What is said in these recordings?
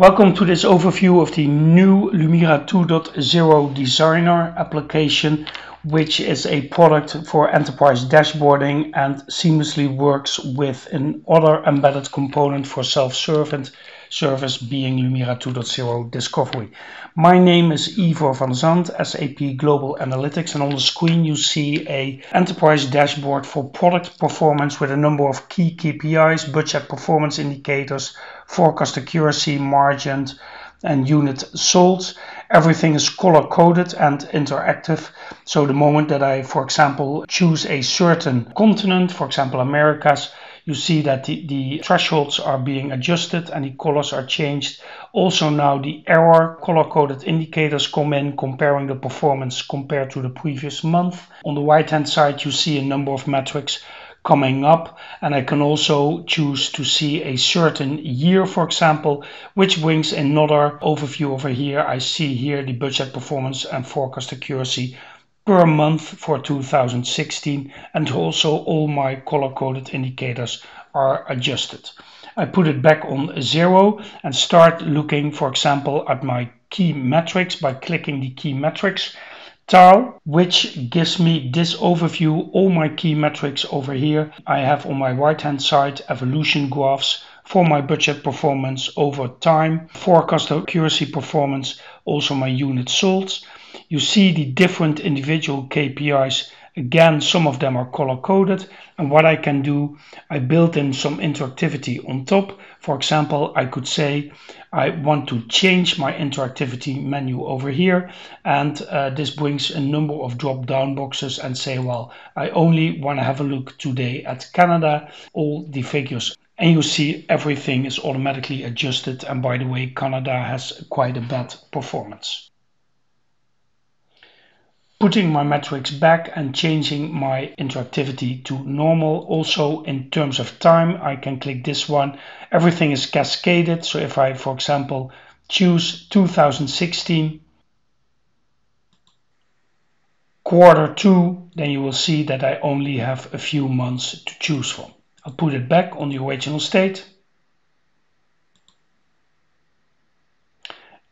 Welcome to this overview of the new Lumira 2.0 Designer application, which is a product for enterprise dashboarding and seamlessly works with another embedded component for self-service service being Lumira 2.0 Discovery. My name is Iver van de Zand, SAP Global Analytics, and on the screen you see a enterprise dashboard for product performance with a number of key KPIs, budget performance indicators, forecast accuracy, margin, and unit sold. Everything is color coded and interactive. So the moment that I, for example, choose a certain continent, for example, Americas, you see that the, the thresholds are being adjusted and the colors are changed. Also now the error color coded indicators come in comparing the performance compared to the previous month. On the right hand side you see a number of metrics coming up and I can also choose to see a certain year for example which brings another overview over here I see here the budget performance and forecast accuracy per month for 2016 and also all my color coded indicators are adjusted. I put it back on zero and start looking for example at my key metrics by clicking the key metrics tile which gives me this overview all my key metrics over here I have on my right hand side evolution graphs for my budget performance over time forecast accuracy performance also my unit sold you see the different individual KPIs. Again, some of them are color coded. And what I can do, I built in some interactivity on top. For example, I could say I want to change my interactivity menu over here. And uh, this brings a number of drop down boxes and say, well, I only want to have a look today at Canada, all the figures and you see everything is automatically adjusted and by the way Canada has quite a bad performance putting my metrics back and changing my interactivity to normal. Also in terms of time, I can click this one. Everything is cascaded. So if I, for example, choose 2016, quarter two, then you will see that I only have a few months to choose from. I'll put it back on the original state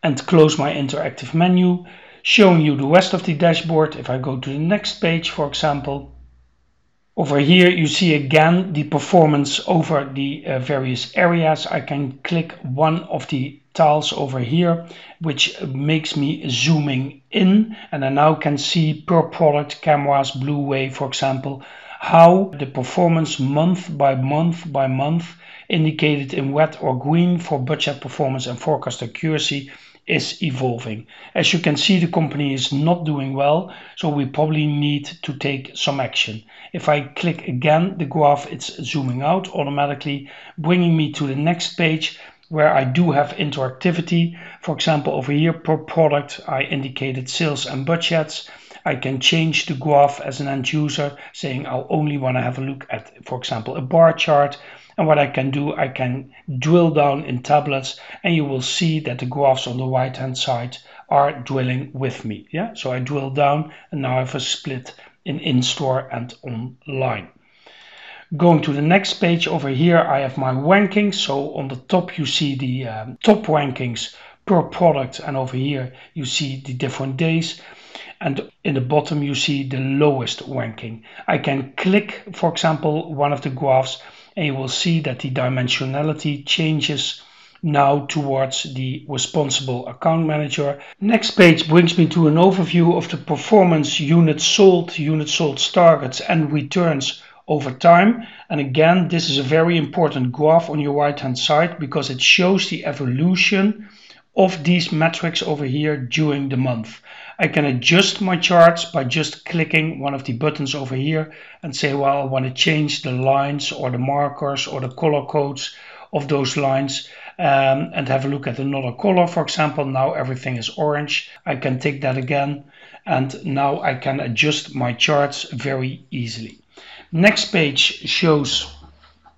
and close my interactive menu showing you the rest of the dashboard. If I go to the next page, for example, over here you see again the performance over the uh, various areas. I can click one of the tiles over here, which makes me zooming in and I now can see per product cameras, Blu-ray, for example, how the performance month by month by month indicated in red or green for budget performance and forecast accuracy is evolving. As you can see, the company is not doing well, so we probably need to take some action. If I click again, the graph, it's zooming out automatically, bringing me to the next page where I do have interactivity. For example, over here per product, I indicated sales and budgets. I can change the graph as an end user saying I'll only want to have a look at, for example, a bar chart. And what I can do, I can drill down in tablets and you will see that the graphs on the right hand side are drilling with me. Yeah, so I drill down and now I have a split in in-store and online. Going to the next page over here, I have my rankings. So on the top, you see the um, top rankings per product. And over here, you see the different days. And in the bottom, you see the lowest ranking. I can click, for example, one of the graphs and you will see that the dimensionality changes now towards the responsible account manager. Next page brings me to an overview of the performance units sold, unit sold targets and returns over time. And again, this is a very important graph on your right hand side because it shows the evolution of these metrics over here during the month. I can adjust my charts by just clicking one of the buttons over here and say, well, I want to change the lines or the markers or the color codes of those lines um, and have a look at another color. For example, now everything is orange. I can take that again and now I can adjust my charts very easily. Next page shows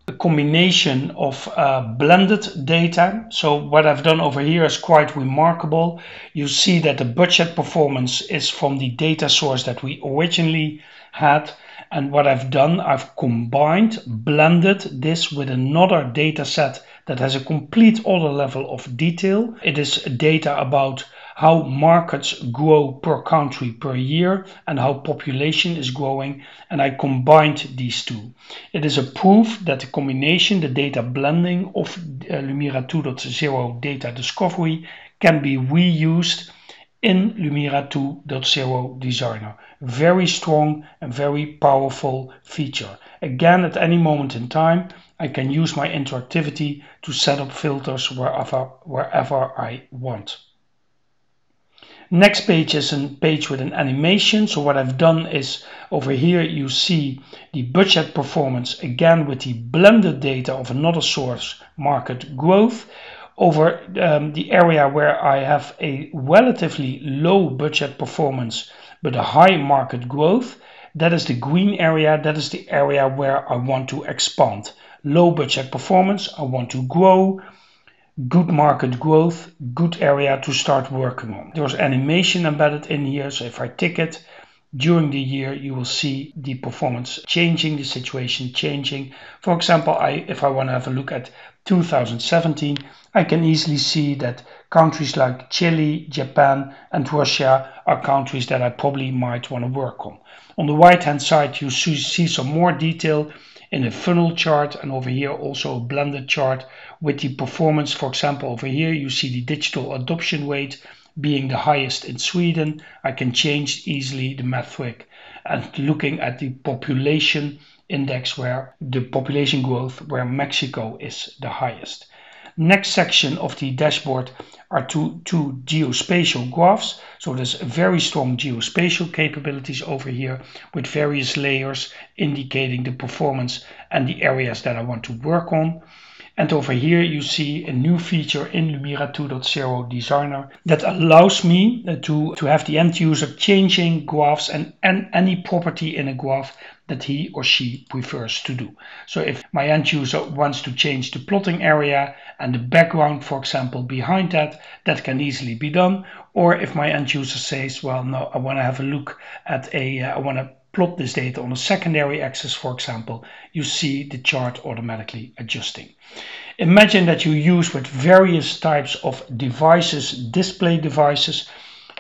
a combination of uh, blended data. So what I've done over here is quite remarkable. You see that the budget performance is from the data source that we originally had. And what I've done, I've combined, blended this with another data set that has a complete other level of detail. It is data about how markets grow per country per year and how population is growing and I combined these two. It is a proof that the combination, the data blending of uh, Lumira 2.0 data discovery can be reused in Lumira 2.0 Designer. Very strong and very powerful feature. Again, at any moment in time, I can use my interactivity to set up filters wherever, wherever I want. Next page is a page with an animation. So what I've done is over here you see the budget performance again with the blended data of another source market growth over um, the area where I have a relatively low budget performance but a high market growth. That is the green area. That is the area where I want to expand. Low budget performance. I want to grow good market growth, good area to start working on. There's animation embedded in here, so if I tick it, during the year you will see the performance changing, the situation changing. For example, I, if I want to have a look at 2017, I can easily see that countries like Chile, Japan and Russia are countries that I probably might want to work on. On the right hand side you see some more detail in a funnel chart and over here also a blended chart with the performance. For example, over here you see the digital adoption rate being the highest in Sweden. I can change easily the metric and looking at the population index where the population growth where Mexico is the highest. Next section of the dashboard are two, two geospatial graphs. So there's very strong geospatial capabilities over here with various layers indicating the performance and the areas that I want to work on. And over here you see a new feature in Lumira 2.0 Designer that allows me uh, to, to have the end user changing graphs and, and any property in a graph that he or she prefers to do. So if my end user wants to change the plotting area and the background, for example, behind that, that can easily be done. Or if my end user says, well, no, I want to have a look at a, uh, I want to plot this data on a secondary axis, for example, you see the chart automatically adjusting. Imagine that you use with various types of devices, display devices.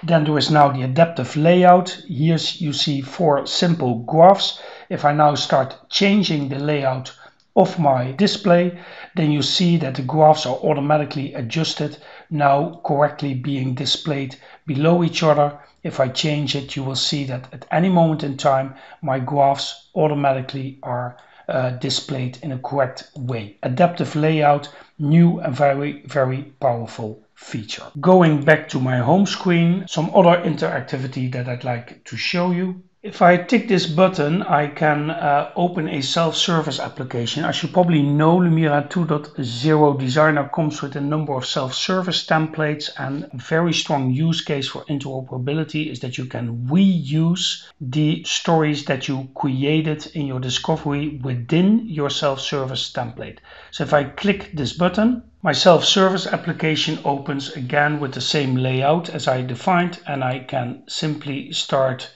Then there is now the adaptive layout. Here you see four simple graphs. If I now start changing the layout of my display, then you see that the graphs are automatically adjusted, now correctly being displayed below each other if I change it, you will see that at any moment in time, my graphs automatically are uh, displayed in a correct way. Adaptive layout, new and very, very powerful feature. Going back to my home screen, some other interactivity that I'd like to show you. If I tick this button, I can uh, open a self-service application. As you probably know, Lumira 2.0 Designer comes with a number of self-service templates and a very strong use case for interoperability is that you can reuse the stories that you created in your discovery within your self-service template. So if I click this button, my self-service application opens again with the same layout as I defined and I can simply start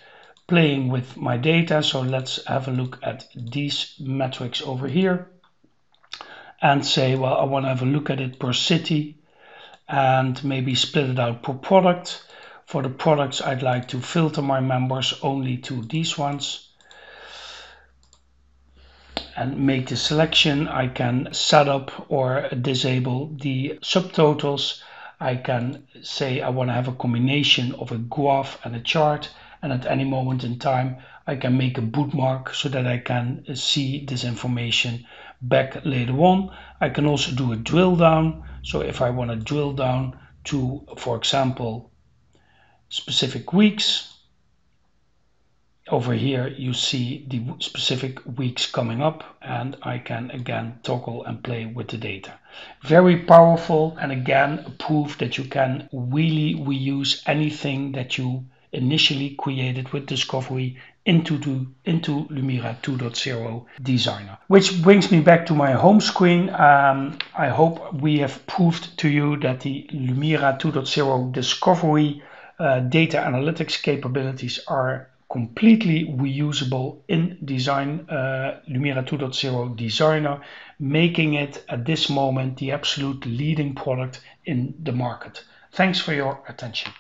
playing with my data. So let's have a look at these metrics over here and say, well, I want to have a look at it per city and maybe split it out per product. For the products, I'd like to filter my members only to these ones and make the selection. I can set up or disable the subtotals. I can say I want to have a combination of a graph and a chart and at any moment in time I can make a bookmark so that I can see this information back later on. I can also do a drill down. So if I want to drill down to, for example, specific weeks, over here you see the specific weeks coming up and I can again toggle and play with the data. Very powerful and again proof that you can really reuse anything that you initially created with Discovery into, to, into Lumira 2.0 Designer. Which brings me back to my home screen. Um, I hope we have proved to you that the Lumira 2.0 Discovery uh, data analytics capabilities are completely reusable in design uh, Lumira 2.0 designer, making it at this moment the absolute leading product in the market. Thanks for your attention.